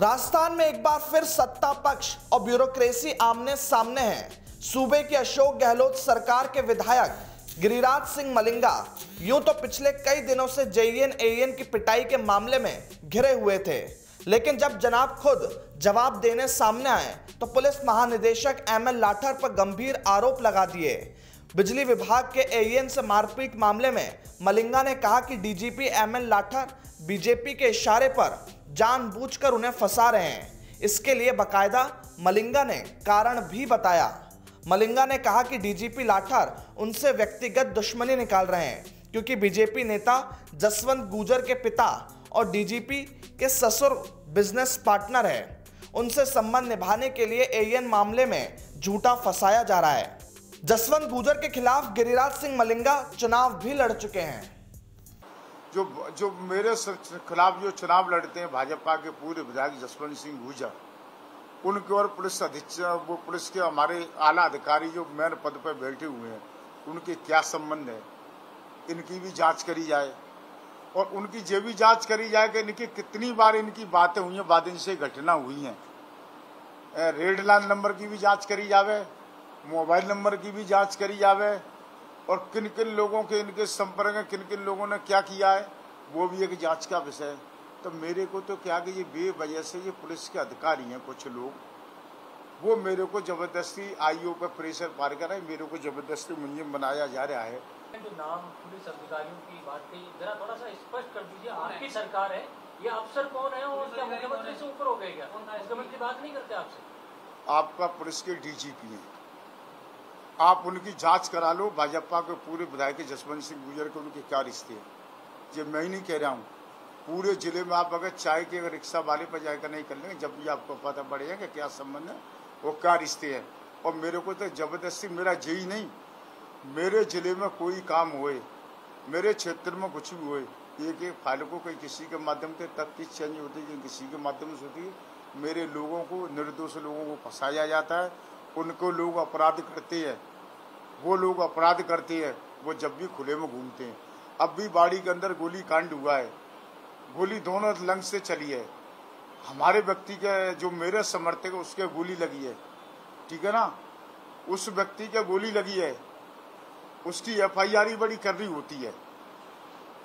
राजस्थान में एक बार फिर सत्ता पक्ष और ब्यूरोक्रेसी आमने सामने है। सूबे की अशोक गहलोत सरकार के विधायक गिरिराज सिंह मलिंगा यूँ तो पिछले कई दिनों से जेईएन एएन की पिटाई के मामले में घिरे हुए थे। लेकिन जब जनाब खुद जवाब देने सामने आए तो पुलिस महानिदेशक एम एल लाठर पर गंभीर आरोप लगा दिए। बिजली विभाग के एएन से मारपीट मामले में मलिंगा ने कहा कि DGP M L Lathar BJP के इशारे पर जानबूझकर उन्हें फंसा रहे हैं। इसके लिए बकायदा मलिंगा ने कारण भी बताया। मलिंगा ने कहा कि डीजीपी लाठर उनसे व्यक्तिगत दुश्मनी निकाल रहे हैं, क्योंकि बीजेपी नेता जसवंत गुजर के पिता और डीजीपी के ससुर बिज़नेस पार्टनर है। उनसे संबंध निभाने के लिए एएन मामले में झूठा फंसाया जा रहा है। जसवंत गुजर के खिलाफ गिरिराज सिंह मलिंगा चुनाव भी लड़ चुके हैं। जो जो मेरे खिलाफ जो चुनाव लड़ते हैं, भाजपा के पूरे विधायक जसवंत सिंह गुजर उनके और पुलिस अधीक्षक वो पुलिस के हमारे आला अधिकारी जो मेन पद पर बैठे हुए हैं, उनके क्या संबंध है? इनकी भी जाँच करी जाए। और उनकी जो भी जाँच करी जाए कि इनकी कितनी बार इनकी बातें हुई हैं, बाद इनसे घटना हुई हैं। रेड लाइन नंबर की भी जाँच करी जावे, मोबाइल नंबर की भी जाँच करी जावे और किन किन लोगों के इनके संपर्क में किन किन लोगों ने क्या किया है वो भी एक जाँच का विषय है। तो मेरे को तो क्या कि ये बेवजह से ये पुलिस के अधिकारी हैं कुछ लोग। वो मेरे को ज़बरदस्ती आईओ पर प्रेशर पार कर रहे मेरे को ज़बरदस्ती मुंजिम बनाया जा रहा है। जो नाम पुलिस अधिकारियों की बात कही जरा थोड़ा सा स्पष्ट कर दीजिए आपकी सरकार है ये अफसर कौन है और क्या मुख्यमंत्री से ऊपर हो गए क्या? मुख्यमंत्री बात नहीं करते आपसे? आपका पुलिस के डीजीपी है। आप उनकी जाँच करा लो, भाजपा के पूरे विधायक जसवंत सिंह गुजर के उनके क्या रिश्ते हैं? ये मैं ही नहीं कह रहा हूँ। पूरे ज़िले में आप अगर चाय के अगर रिक्शा वाले पर जाकर नहीं कर लेंगे, जब भी आपको पता पड़ेगा कि क्या संबंध है, वो क्या रिश्ते हैं। और मेरे को तो ज़बरदस्ती, मेरा जई नहीं। मेरे ज़िले में कोई काम हुए, मेरे क्षेत्र में कुछ भी हुए, एक एक फ़ाइल को कहीं किसी के माध्यम से तफ्तीश चेंज होती है, किसी के माध्यम से होती है, मेरे लोगों को, निर्दोष लोगों को फंसाया जाता है। उनको लोग अपराध करते हैं। वो लोग अपराध करते हैं। वो जब भी खुले में घूमते हैं। अब भी बाड़ी के अंदर गोली कांड हुआ है। गोली दोनों लंग से चली है। हमारे व्यक्ति के जो मेरे समर्थक है, उसके गोली लगी है। ठीक है ना? उस व्यक्ति के गोली लगी है। उसकी एफ़ आई आर ही बड़ी कर रही होती है।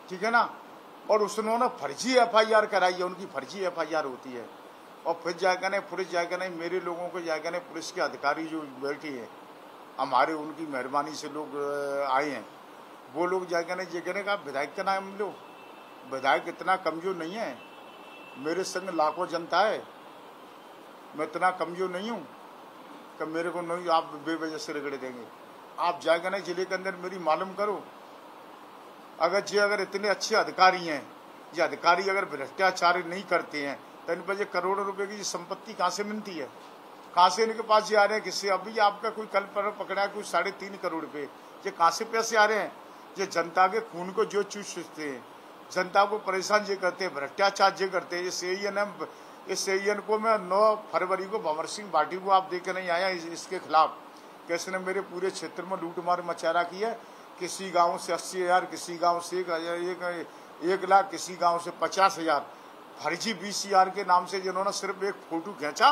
ठीक है ना? और उसने फर्जी एफ़ आई आर कराई है। उनकी फर्जी एफ़ आई आर होती है। और फिर जाकर नहीं, पुलिस जाकर नहीं, मेरे लोगों को जाकर नहीं, पुलिस के अधिकारी जो बैठे हैं, हमारे उनकी मेहरबानी से लोग आए हैं। वो लोग जाकर नहीं ये कहने का विधायक का नाम लो। विधायक इतना कमज़ोर नहीं है। मेरे संग लाखों जनता है। मैं इतना कमज़ोर नहीं हूँ कि मेरे को नहीं, आप बेवजह से रगड़े देंगे। आप जाकर नहीं, ज़िले के अंदर मेरी मालूम करो। अगर ये अगर इतने अच्छे अधिकारी हैं ये अधिकारी अगर भ्रष्टाचार नहीं करते हैं तो इन पर करोड़ों रुपए की संपत्ति कहाँ से मिलती है? कहाँ से इनके पास ये आ रहे हैं? किससे? अभी आपका कोई कल पर पकड़ा है कोई साढ़े तीन करोड़ रुपए? ये कहाँ से पैसे आ रहे हैं? ये जनता के खून को जो चूसते हैं। जनता को परेशान ये करते हैं भ्रष्टाचार ये करते हैं। ये एन है इस एन को मैं नौ फरवरी को भंवर सिंह बाटी को आप देख नहीं आया इसके खिलाफ। कैसे ने मेरे पूरे क्षेत्र में लूट मार मचारा की है। किसी गाँव से अस्सी हज़ार किसी गाँव से एक, एक, एक लाख किसी गाँव से पचास हज़ार। फर्जी बीसीआर के नाम से जिन्होंने सिर्फ़ एक फ़ोटो खींचा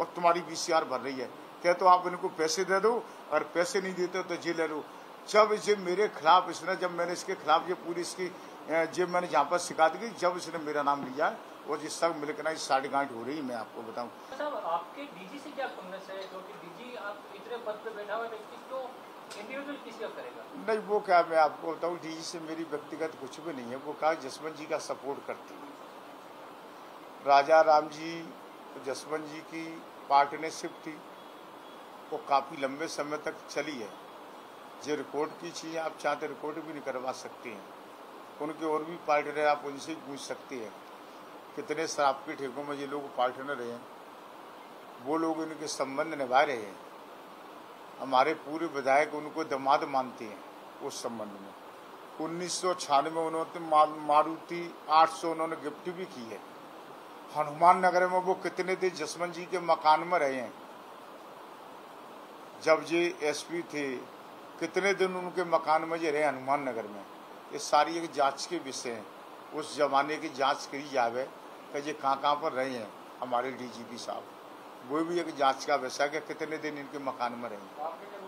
और तुम्हारी बीसीआर भर रही है। कह तो आप इनको पैसे दे दो और पैसे नहीं देते तो जी ले लो। जब इसे मेरे खिलाफ इसने जब मैंने इसके खिलाफ ये पूरी इसकी जब मैंने जहाँ पर शिकायत की जब इसने मेरा नाम लिया और जिस तक मिलकर ना साढ़े गांठ हो रही है मैं आपको बताऊँ। आपके डीजी से क्या है? डीजी आप इतने पद पे बैठा हुआ व्यक्ति नहीं वो क्या मैं आपको बताऊँ डीजी से मेरी व्यक्तिगत कुछ भी नहीं है। वो कहा जसवंत जी का सपोर्ट करती है। राजा राम जी, जसवंत जी की पार्टनरशिप थी। वो काफ़ी लंबे समय तक चली है। जो रिकॉर्ड की चीज़ें आप चाहते रिकॉर्ड भी नहीं करवा सकते हैं। उनके और भी पार्टनर आप उनसे पूछ सकते हैं कितने शराब के ठेकों में ये लोग पार्टनर हैं। वो लोग इनके संबंध निभा रहे हैं। हमारे पूरे विधायक उनको दमाद मानते हैं उस संबंध में। उन्नीस सौ छियानवे उन्होंने मारुति आठ सौ उन्होंने गिफ्ट भी की है। हनुमान नगर में वो कितने दिन जसवंत जी के मकान में रहे हैं? जब ये एसपी थे, कितने दिन उनके मकान में ये रहे हनुमान नगर में? ये सारी एक जाँच के विषय हैं। उस जमाने की जाँच करी जावे कि ये कहाँ कहाँ पर रहे हैं हमारे डीजीपी साहब। वो भी एक जाँच का विषय है कि कितने दिन इनके मकान में रहेंगे